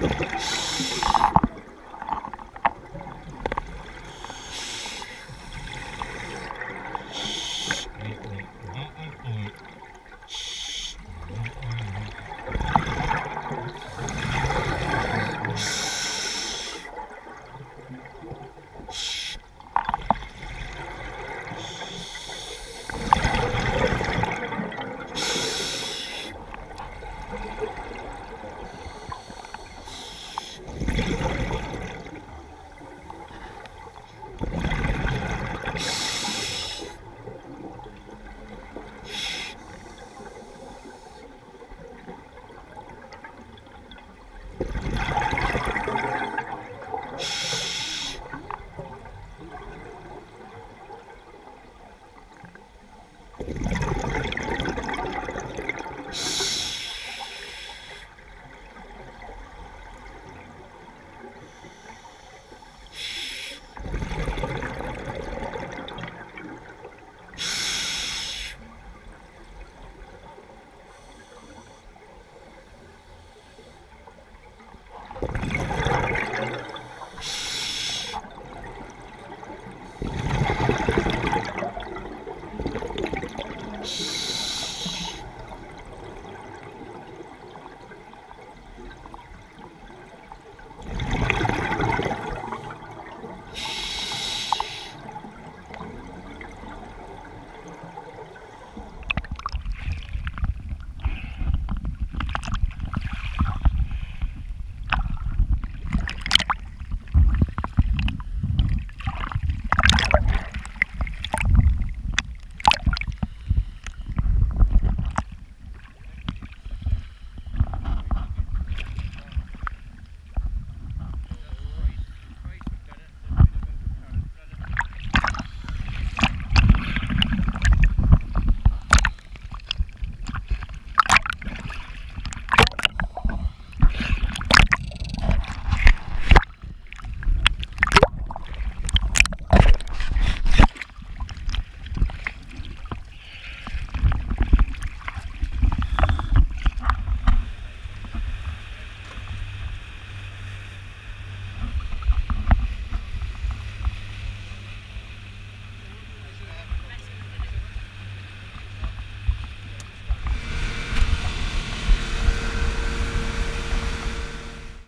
そう。